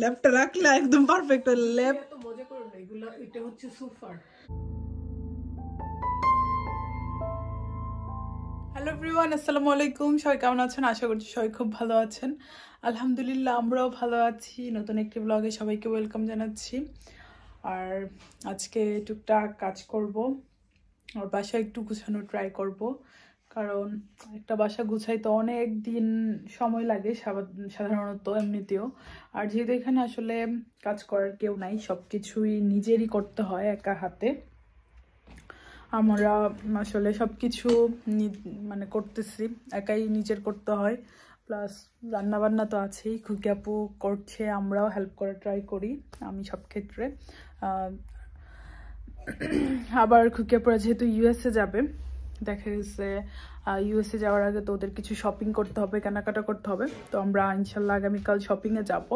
লেফটটা রাখলে একদম perfect left এত মজা করো না এগুলো এটা হচ্ছে সোফার হ্যালো এভরিওয়ান আসসালামু আলাইকুম। সবাই কেমন আছেন? আশা করছি সবাই খুব ভালো আছেন। আলহামদুলিল্লাহ আমরাও ভালো আছি। নতুন একটি ব্লগে সবাইকে ওয়েলকাম জানাচ্ছি। আর আজকে টুকটাক কাজ করব। আর বাসায় একটু গুছানো ট্রাই করব। কারণ একটা বাসা গুছাইতে অনেক দিন সময় লাগে সাধারণত এমনিতেও। আর যেহেতু এখানে আসলে কাজ করার কেউ নাই সব কিছুই নিজেরই করতে হয় একা হাতে। আমরা আসলে সব কিছু মানে করতেছি, একাই নিজের করতে হয়। প্লাস রান্নাবান্না তো আছেই, খুকি আপু করছে, আমরাও হেল্প করার ট্রাই করি, আমি সব ক্ষেত্রে আবার খুকি আপুরা যেহেতু ইউএসএ যাবে দেখা গেছে ইউএসএ যাওয়ার আগে তো ওদের কিছু শপিং করতে হবে, কেনাকাটা করতে হবে। তো আমরা ইনশাল্লাহ আগামীকাল শপিংয়ে যাব।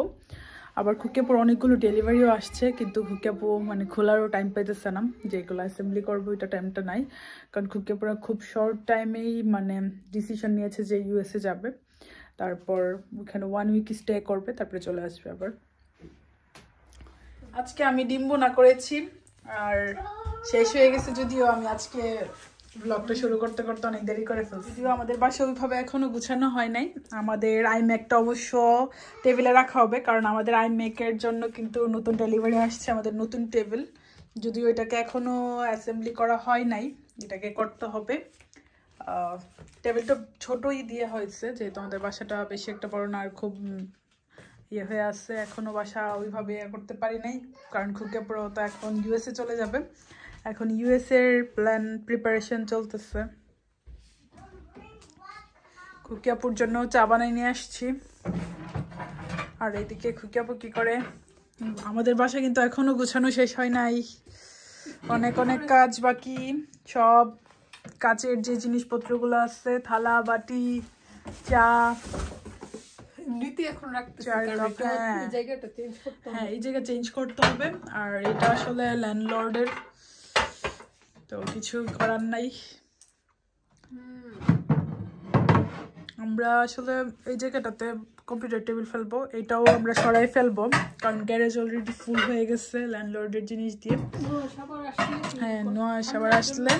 আবার খুকিয়াপুর অনেকগুলো ডেলিভারিও আসছে, কিন্তু খুকিয়াপু মানে খোলারও টাইম পাইতেছে না। যেগুলো অ্যাসেম্বলি করব, ওইটা টাইমটা নাই। কারণ খুকিয়াপুরা খুব শর্ট টাইমেই মানে ডিসিশন নিয়েছে যে ইউএসএ যাবে। তারপর ওখানে ওয়ান উইক স্টে করবে, তারপরে চলে আসবে আবার। আজকে আমি ডিম বোনা করেছি, আর শেষ হয়ে গেছে যদিও আমি আজকে ব্লগটা শুরু করতে করতে অনেক দেরি করে ফেলছি। যদিও আমাদের বাসা ওইভাবে এখনও গুছানো হয় নাই। আমাদের আইম্যাকটা অবশ্য টেবিলে রাখা হবে, কারণ আমাদের আইম্যাকের জন্য কিন্তু নতুন ডেলিভারি আসছে, আমাদের নতুন টেবিল যদিও এটাকে এখনও অ্যাসেম্বলি করা হয় নাই, এটাকে করতে হবে। টেবিলটা ছোটই দিয়ে হয়েছে, যেহেতু আমাদের বাসাটা বেশি একটা বড় না, আর খুব ইয়ে হয়ে আছে। এখনও বাসা ওইভাবে ইয়ে করতে পারি নাই, কারণ খুকে পুরো তো এখন ইউএসএ চলে যাবে। এখন ইউএস এর প্ল্যান প্রিপারেশন চলতেছে। খুকিয়াপুর জন্য চা বানাই নিয়ে আসছি। আর এইদিকে খুকিয়াপু কি করে? আমাদের বাসা কিন্তু এখনও গুছানো শেষ হয় নাই। অনেক অনেক কাজ বাকি। সব কাচের যে জিনিসপত্রগুলো আছে থালা বাটি চা এখন রাখতে হ্যাঁ। এই হ্যাঁ এই জায়গা চেঞ্জ করতে হবে। আর এটা আসলে ল্যান্ডলর্ডের তো কিছু করার নাই। আমরা আসলে এই জায়গাটাতে কম্পিউটার টেবিল ফেলব এটাও আমরা সরাই ফেলব কারণ গ্যারেজ অলরেডি ফুল হয়ে গেছে ল্যান্ডলর্ডের জিনিস দিয়ে। হ্যাঁ নোয়া সবার আসলে।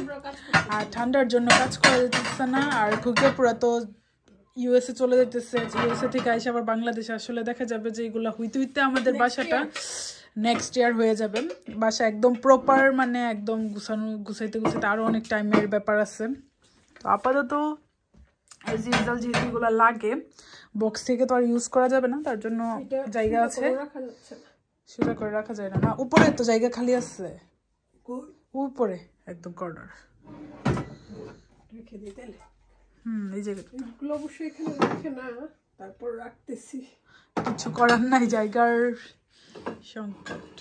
আর ঠান্ডার জন্য কাজ করা যেতেছে না আর খুকিয়া পুরা তো ইউএসএ চলে যেতেছে ইউএসএ থেকে আইসে আবার বাংলাদেশে আসলে দেখা যাবে যে এগুলা হইতে হইতে আমাদের বাসাটা নেক্সট ইয়ার হয়ে যাবে। বাসা একদম প্রপার মানে একদম গুছানো গুছাইতে গুছাইতে আরও অনেক টাইমের ব্যাপার আছে। তো আপাতত এজ ইউজাল যেহেতু এগুলো লাগে বক্স থেকে তো আর ইউজ করা যাবে না তার জন্য জায়গা আছে। সেটা করে রাখা যায় না। না উপরে তো জায়গা খালি আছে। উপরে একদম কর্নার হুম এই জায়গাটা। অবশ্যই এখানে রাখে না তারপর রাখতেছি। কিছু করার নাই জায়গার সংকট।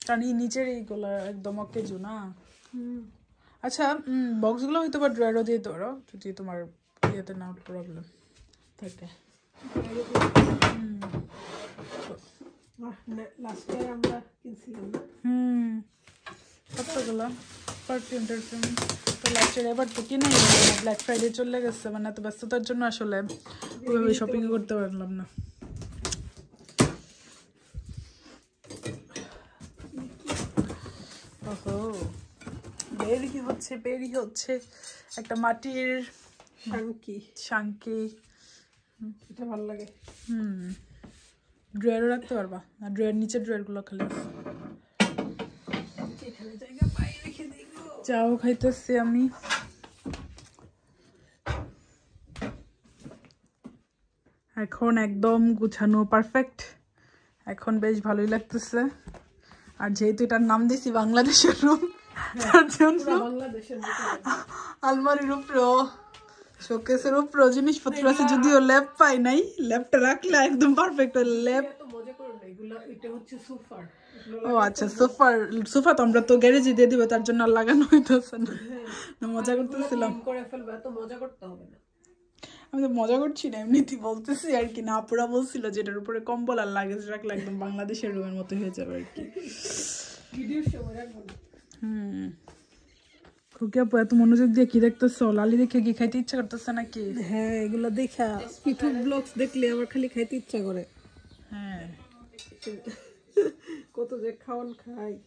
কারণ এই নিচের এইগুলো একদম অকেজু না? আচ্ছা বক্সগুলো হয়তো বা ড্রয়ারও দিয়ে ধরো যদি তোমার ইয়েতে না প্রবলেম থাকে। লাস্ট হুম। কতগুলো? পারফিউম টারফিউম তো এবার তো কিনে ব্ল্যাক ফ্রাইডে চলে গেছে মানে এত ব্যস্ততার জন্য আসলে ওইভাবে শপিং করতে পারলাম না। ওহো। বেরি হচ্ছে বেরি হচ্ছে। একটা মাটির শাঙ্কি শাঙ্কি এটা ভালো লাগে। হুম। ড্রয়ারও রাখতে পারবা? আর ড্রয়ার নিচের ড্রয়ারগুলো খালি। চাও খাইতেছি আমি। এখন একদম গুছানো পারফেক্ট এখন বেশ ভালোই লাগতেছে। আর যেহেতু এটার নাম দিছি বাংলাদেশের রুম তার জন্য। আলমারির উপরেও শোকেসের উপরেও জিনিসপত্র আছে যদিও ল্যাপ পাই নাই ল্যাপটা রাখলে একদম পারফেক্ট সোফার। ও আচ্ছা সোফার সোফা তো আমরা তো গ্যারেজে দিয়ে দিব তার জন্য লাগানো হইতেছে না। না, মজা করতেছিলাম। করে ফেলবে এত মজা করতে হবে না। আমি তো মজা করছি না এমনিতেই বলতেছি আর কি। না আপুরা বলছিল যেটার উপরে কম্বল আর লাগেজ রাখলে একদম বাংলাদেশের রুমের মতো হয়ে যাবে আর কি। হুম। খুকি আপু এত মনোযোগ দিয়ে কি দেখতেছো? লালি দেখে কি খাইতে ইচ্ছা করতেছে নাকি? হ্যাঁ এগুলো দেখা। ব্লগস দেখলে আমার খালি খাইতে ইচ্ছা করে। হ্যাঁ। কত যে খাওয়ান খাই।